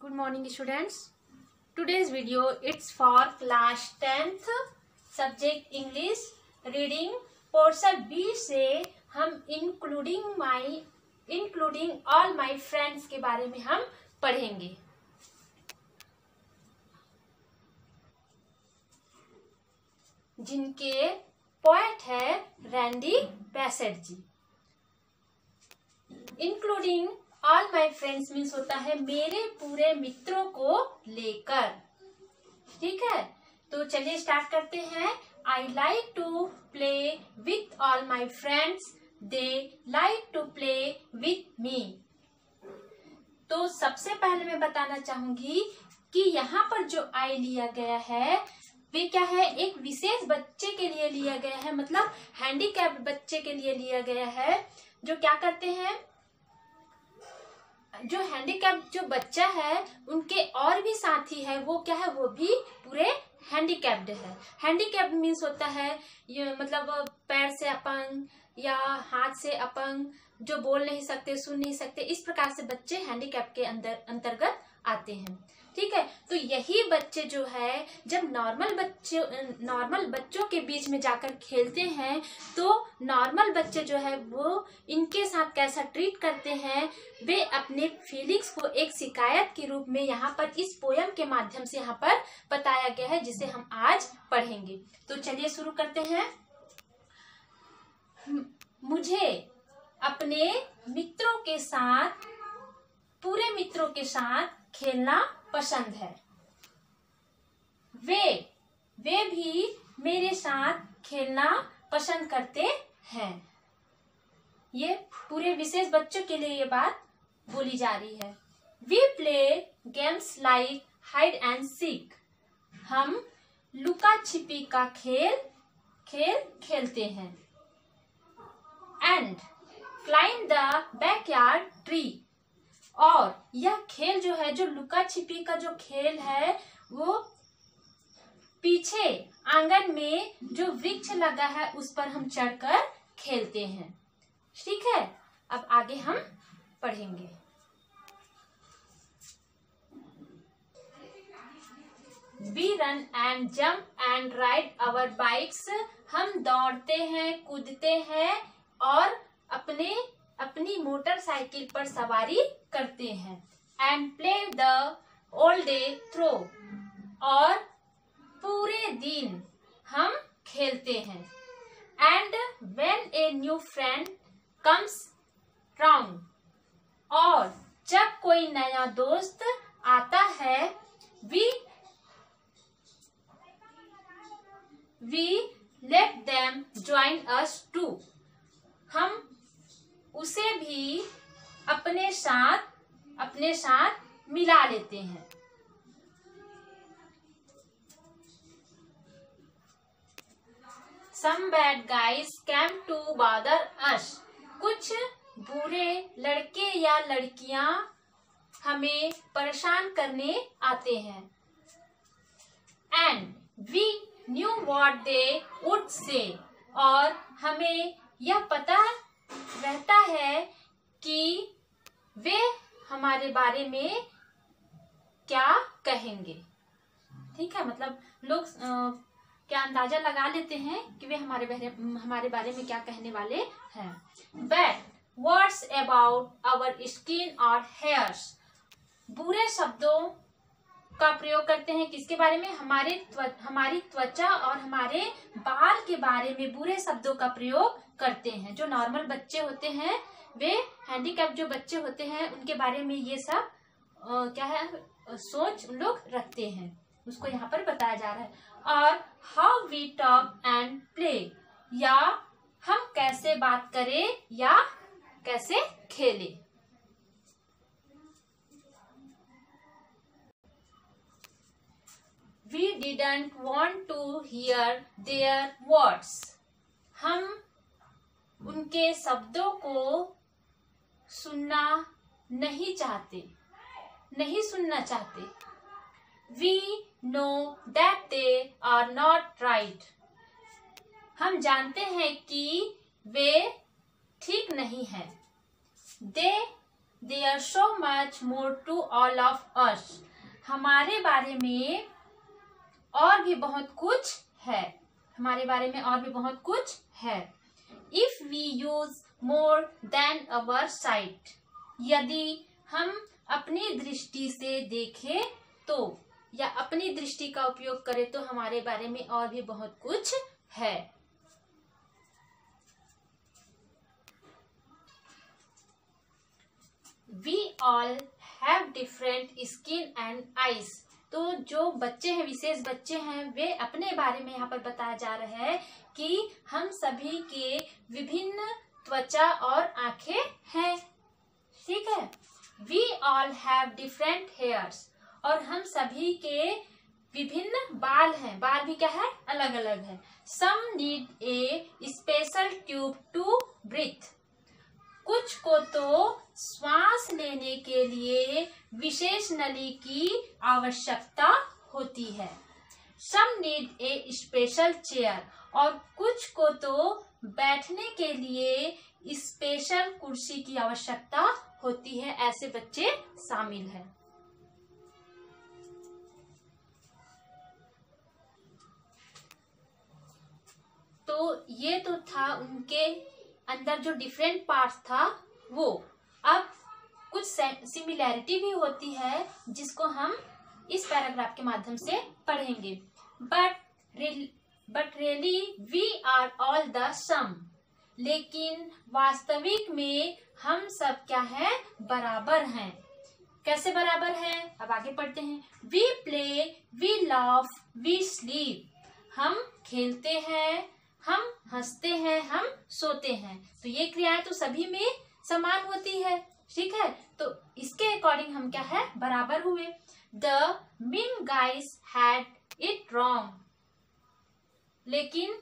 Good morning students today's video it's for class tenth subject English reading portion B से हम including my including all my friends के बारे में हम पढ़ेंगे। जिनके पॉइंट है Randy पैसेट ji. Including all my friends means होता है मेरे पूरे मित्रों को लेकर। ठीक है? तो चलिए स्टार्ट करते हैं। I like to play with all my friends they like to play with me तो सबसे पहले मैं बताना चाहूँगी कि यहाँ पर जो आई लिया गया है, वे क्या है? एक विशेष बच्चे के लिए लिया गया है मतलब हैंडीकैप बच्चे के लिए लिया गया है, जो क्या करते हैं? जो हैंडीकैप जो बच्चा है, उनके और भी साथी है, वो क्या है, वो भी पूरे हैंडीकैप्ड है। हैंडीकैप मीन्स होता है, ये मतलब पैर से अपंग या हाथ से अपंग, जो बोल नहीं सकते, सुन नहीं सकते, इस प्रकार से बच्चे हैंडीकैप के अंदर, अंतर्गत आते हैं। ठीक है? तो यही बच्चे जो है, जब नॉर्मल बच्चे नॉर्मल बच्चों के बीच में जाकर खेलते हैं तो नॉर्मल बच्चे जो है, वो इनके साथ कैसा ट्रीट करते हैं, वे अपने फीलिंग्स को एक शिकायत के रूप में यहाँ पर, इस पोयम के माध्यम से यहाँ पर बताया गया है, जिसे हम आज पढ़ेंगे। तो चलिए शुरू करते हैं। मुझे अपने मित्रों के साथ, पूरे मित्रों के साथ खेलना पसंद है। वे वे भी मेरे साथ खेलना पसंद करते हैं। ये पूरे विशेष बच्चों के लिए ये बात बोली जा रही है। We play games like hide and seek हम लुका छिपी का खेल खेल खेलते हैं। And climb the backyard tree और यह खेल जो है, जो लुका छिपी का जो खेल है, वो पीछे आँगन में जो वृक्ष लगा है, उस पर हम चढ़कर खेलते हैं। ठीक है? अब आगे हम पढ़ेंगे। We run and jump and ride our bikes हम दौड़ते हैं, कूदते हैं और अपने अपनी मोटरसाइकिल पर सवारी करते हैं। And play the all day through और पूरे दिन हम खेलते हैं। And when a new friend comes round और जब कोई नया दोस्त आता है we we let them join us too हम उसे भी अपने साथ अपने साथ मिला लेते हैं। Some bad guys came to bother us कुछ बुरे लड़के या लड़कियाँ हमें परेशान करने आते हैं। And we knew what they would say और हमें यह पता रहता है कि वे हमारे बारे में क्या कहेंगे? ठीक है मतलब लोग क्या अंदाज़ा लगा लेते हैं कि वे हमारे बारे हमारे बारे में क्या कहने वाले हैं। Bad words about our skin और हेयर्स बुरे शब्दों का प्रयोग करते हैं किसके बारे में? हमारे त्व, हमारी त्वचा और हमारे बाल के बारे में बुरे शब्दों का प्रयोग करते हैं। जो नॉर्मल बच्चे होते हैं वे हैंडीकैप जो बच्चे होते हैं उनके बारे में ये सब आ, क्या है? सोच उन लोग रखते हैं। उसको यहाँ पर बताया जा रहा है। और how we talk and play या हम कैसे बात करें या कैसे खेलें। We didn't want to hear their words हम उनके शब्दों को सुनना नहीं चाहते, नहीं सुनना चाहते। We know that they are not right हम जानते हैं कि वे ठीक नहीं है। They they are so much more to all of us हमारे बारे में और भी बहुत कुछ है। हमारे बारे में और भी बहुत कुछ है। If we use more than our sight यदि हम अपनी दृष्टि से देखें तो या अपनी दृष्टि का उपयोग करें तो हमारे बारे में और भी बहुत कुछ है। We all have different skin and eyes तो जो बच्चे हैं, विशेष बच्चे हैं, वे अपने बारे में यहाँ पर बताया जा रहा है कि हम सभी के विभिन्न त्वचा और आँखें हैं। ठीक है? We all have different hairs और हम सभी के विभिन्न बाल हैं। बाल भी क्या है? अलग अलग है। Some need a special tube to breathe कुछ को तो श्वास लेने के लिए विशेष नली की आवश्यकता होती है। Some need a special chair और कुछ को तो बैठने के लिए स्पेशल कुर्सी की आवश्यकता होती है। ऐसे बच्चे शामिल हैं। तो ये तो था उनके अंदर जो डिफरेंट पार्ट्स था, वो। अब कुछ सिमिलैरिटी भी होती है, जिसको हम इस पैराग्राफ के माध्यम से पढ़ेंगे। But but really we are all the same लेकिन वास्तविक में हम सब क्या है? बराबर हैं। कैसे बराबर है? अब आगे पढ़ते हैं। We play we love we sleep हम खेलते हैं हम हँसते हैं, हम सोते हैं। तो ये क्रियाएँ तो सभी में समान होती है, ठीक है? तो इसके अकॉर्डिंग हम क्या है? बराबर हुए। The mean guys had it wrong लेकिन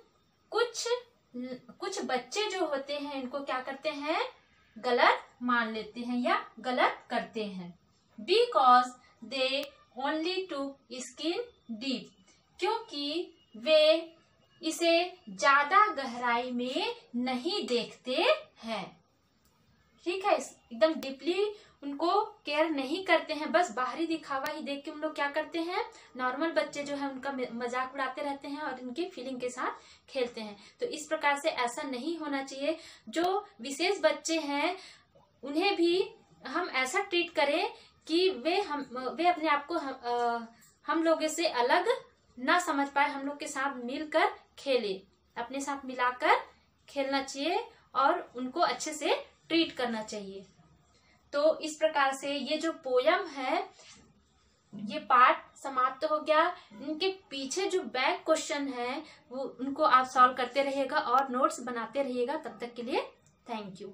कुछ कुछ बच्चे जो होते हैं, इनको क्या करते हैं? गलत मान लेते हैं या गलत करते हैं। Because they only to skin deep क्योंकि वे इसे ज़्यादा गहराई में नहीं देखते हैं। ठीक है एकदम डीपली उनको केयर नहीं करते हैं बस बाहरी दिखावा ही देख के उन लोग क्या करते हैं नॉर्मल बच्चे जो है उनका मज़ाक उड़ाते रहते हैं और इनके फीलिंग के साथ खेलते हैं। तो इस प्रकार से ऐसा नहीं होना चाहिए। जो विशेष बच्चे हैं उन्हें भी हम ऐसा ट्रीट करें कि वे हम वे अपने आप को हम, आ, हम लोगों से अलग ना समझ पाए हम लोग के साथ मिलकर खेले। अपने साथ मिलाकर खेलना चाहिए और उनको अच्छे से ट्रीट करना चाहिए। तो इस प्रकार से ये जो पोयम है, ये पार्ट समाप्त हो गया। इनके पीछे जो बैक क्वेश्चन है, वो उनको आप सॉल्व करते रहिएगा और नोट्स बनाते रहिएगा। तब तक के लिए थैंक यू